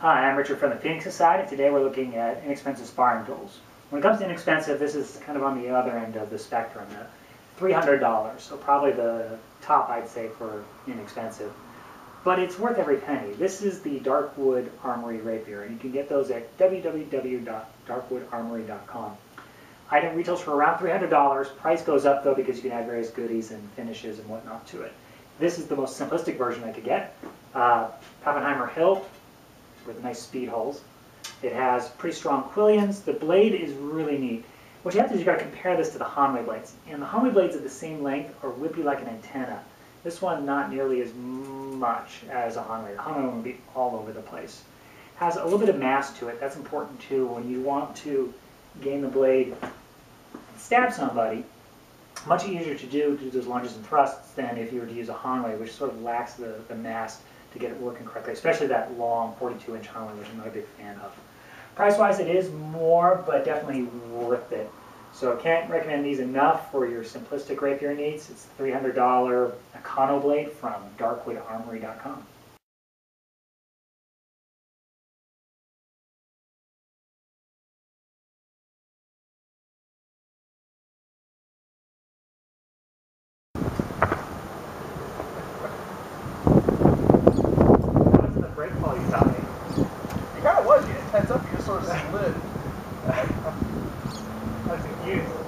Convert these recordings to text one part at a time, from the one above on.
Hi, I'm Richard from the Phoenix Society. Today we're looking at inexpensive sparring tools. When it comes to inexpensive, this is kind of on the other end of the spectrum. Uh, $300, so probably the top I'd say for inexpensive. But it's worth every penny. This is the Darkwood Armory Rapier, and you can get those at www.darkwoodarmory.com. Item retails for around $300. Price goes up though because you can add various goodies and finishes and whatnot to it. This is the most simplistic version I could get. Uh, Pappenheimer hilt with nice speed holes. It has pretty strong quillions. The blade is really neat. What you have to do is you got to compare this to the Hanwei blades. And the Hanwei blades at the same length are whippy like an antenna. This one not nearly as much as a Hanwei. The Hanwei will be all over the place. Has a little bit of mass to it. That's important too when you want to gain the blade and stab somebody. Much easier to do to do those lunges and thrusts than if you were to use a Hanwei, which sort of lacks the, the mass to get it working correctly, especially that long 42 inch Hanwei, which I'm not a big fan of. Price-wise, it is more, but definitely worth it. So I can't recommend these enough for your simplistic rapier needs. It's $300 Econo blade from darkwoodarmory.com. What's the brake call you taught me? It kind of was. You didn't tense up. You just sort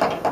you